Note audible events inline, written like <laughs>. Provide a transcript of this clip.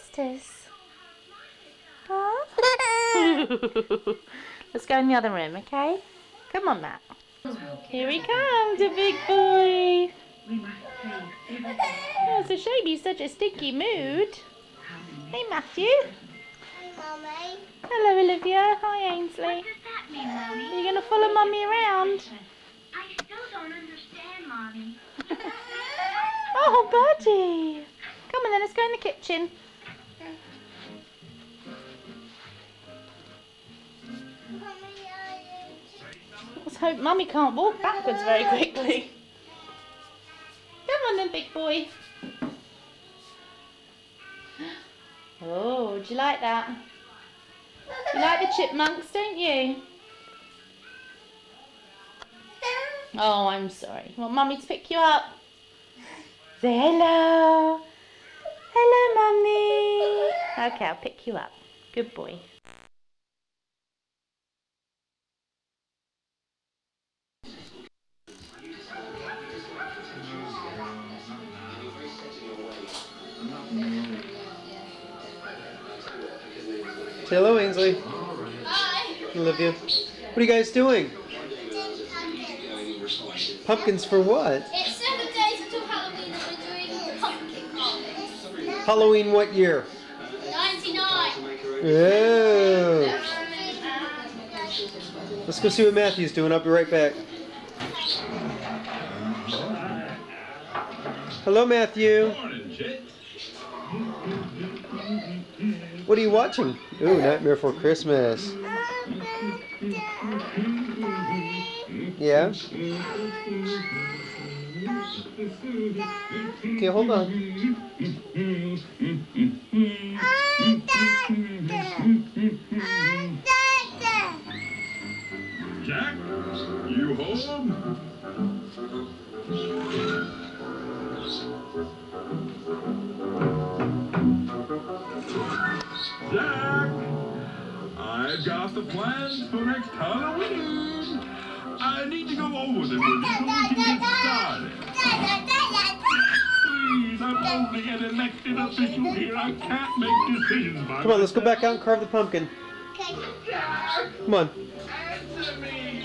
sisters? Huh? <laughs> Let's go in the other room, okay? Come on, Matt. Here he comes, a big boy. Oh, it's a shame he's such a stinky mood. Hey, Matthew. Mommy. Hello, Olivia. Hi, Ainsley. What does that mean, Mommy? Are you going to follow Mummy around? I still don't understand, Mommy. <laughs> Oh, buddy. Come on then, let's go in the kitchen. Hope Mummy can't walk backwards very quickly. Come on then, big boy. Oh, do you like that? You like the chipmunks, don't you? Oh, I'm sorry. Want Mummy to pick you up? Say hello. Hello, Mummy. Okay, I'll pick you up. Good boy. Hello, Ainsley. Hi. Olivia. What are you guys doing? Pumpkins for what? It's seven days until Halloween and we're doing pumpkin carving. Halloween what year? 99. Yeah. Let's go see what Matthew's doing. I'll be right back. Hello, Matthew. What are you watching? Ooh, Nightmare Before Christmas. Yeah? Okay, hold on. Jack, you home? Jack, I've got the plans for next Halloween. I need to go over them with you so we can get started. Please, I'm only an elected official here. I can't make decisions by Come on, let's go back out and carve the pumpkin. Come on. answer me.